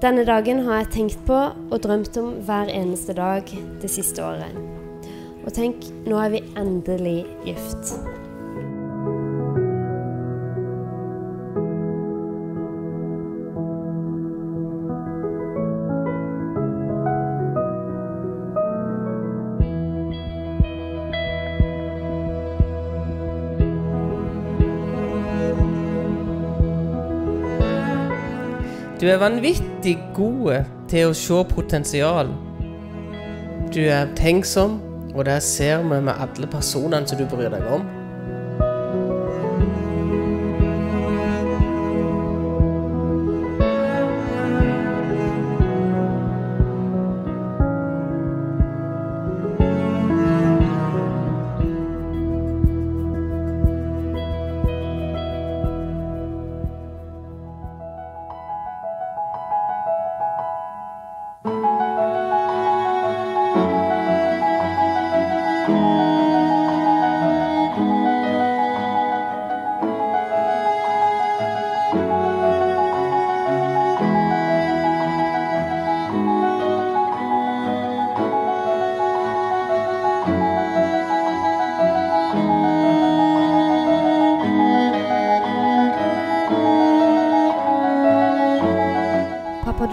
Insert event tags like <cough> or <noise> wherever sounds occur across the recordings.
Denne dagen har jeg tenkt på og drømt om hver eneste dag det siste året. Og tenk, nå er vi endelig gift. Du er vanvittig god til å se potensial. Du er tenksom, og det ser vi med alle personene som du bryr deg om.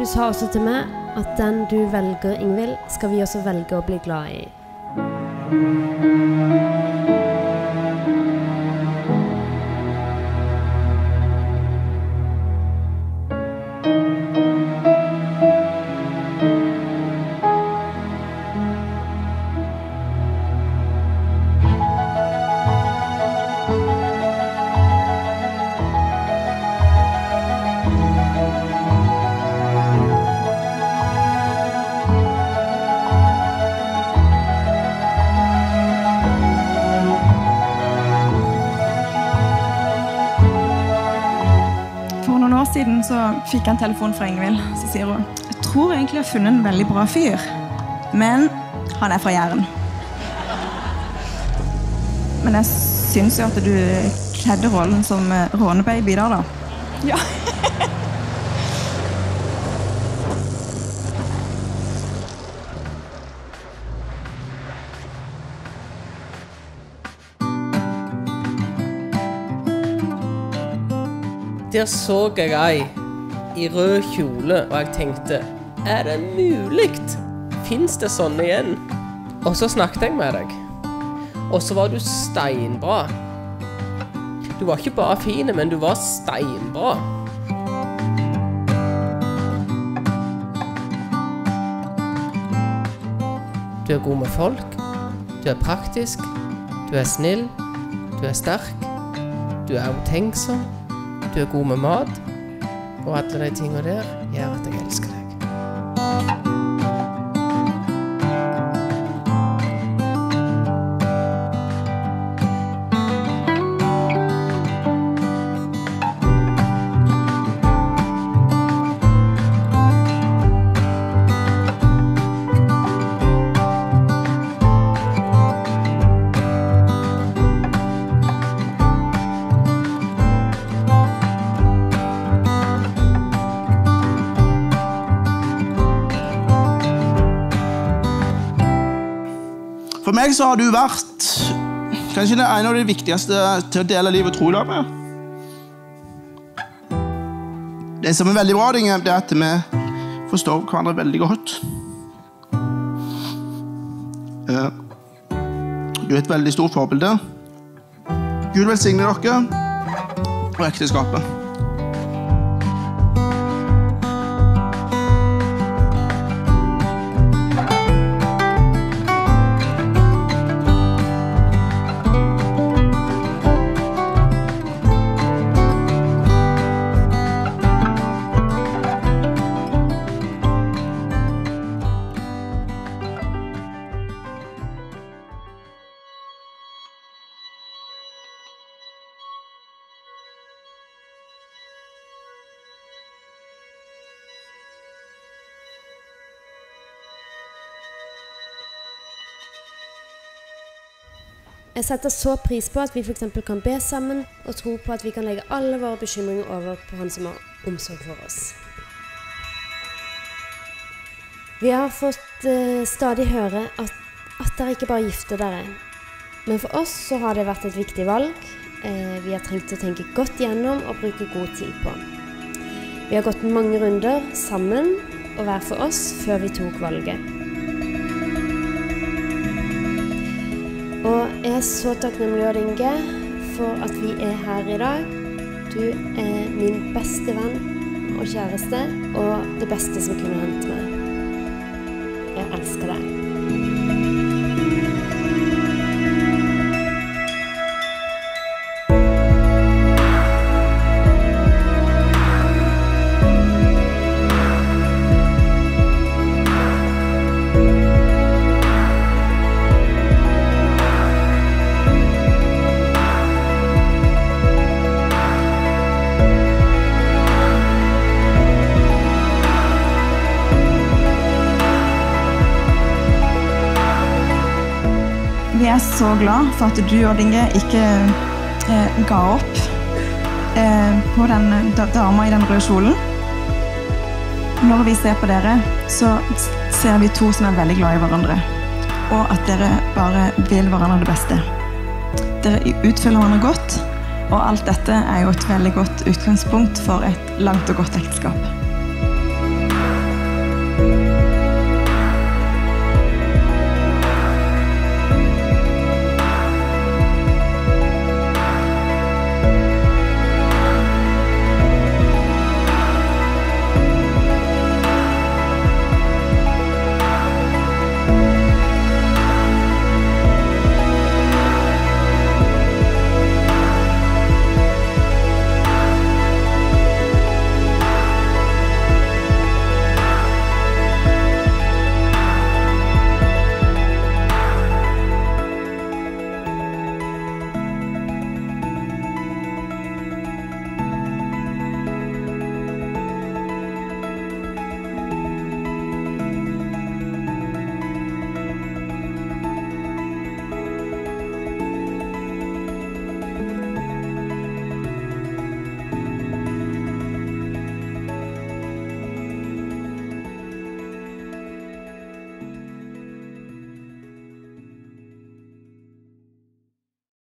Du sa også til meg at den du velger, Ingvild, skal vi også velge å bli glad i. siden så fikk jeg en telefon fra Ingvild. Så sier hun jeg tror egentlig jeg har funnet en veldig bra fyr, men han er fra Jæren. Men jeg syns jo at du kledde rollen som eh, rånebaby der, da. Ja. <laughs> Der så jeg ei i rød kjole, og jeg tenkte Er det mulig? Fins det sånne igjen? Og så snakket jeg med deg. Og så var du steinbra. Du var ikke bare fin, men du var steinbra. Du er god med folk. Du er praktisk. Du er snill. Du er sterk. Du er omtenksom. Du er god med mat. Og alle de tingene der gjør at jeg elsker deg. Meg så har du vært kanskje det ene av de viktigste til å dele livet trolig med. Det som er veldig bra, det er at vi forstår hverandre veldig godt. Eh, Du er et veldig stort forbilde. Gud velsigne dere og ekteskapet. Jeg setter så pris på at vi f.eks. kan be sammen, og tro på at vi kan legge alle våre bekymringer over på Han som har omsorg for oss. Vi har fått eh, stadig høre at, at dere ikke bare gifter dere. Men for oss så har det vært et viktig valg eh, vi har trengt å tenke godt gjennom og bruke god tid på. Vi har gått mange runder sammen og hver for oss før vi tok valget. Jeg er så takknemlig, og Inge, for at vi er her i dag. Du er min beste venn og kjæreste, og det beste som kunne hendt meg. Jeg elsker deg. Er så glad for at du, og Inge, ikke eh, ga opp eh, på den dama i den røde kjolen. Når vi ser på dere, så ser vi to som er veldig glad i hverandre. Og at dere bare vil hverandre det beste. Dere utfyller hverandre godt, og alt dette er jo et veldig godt utgangspunkt for et langt og godt ekteskap.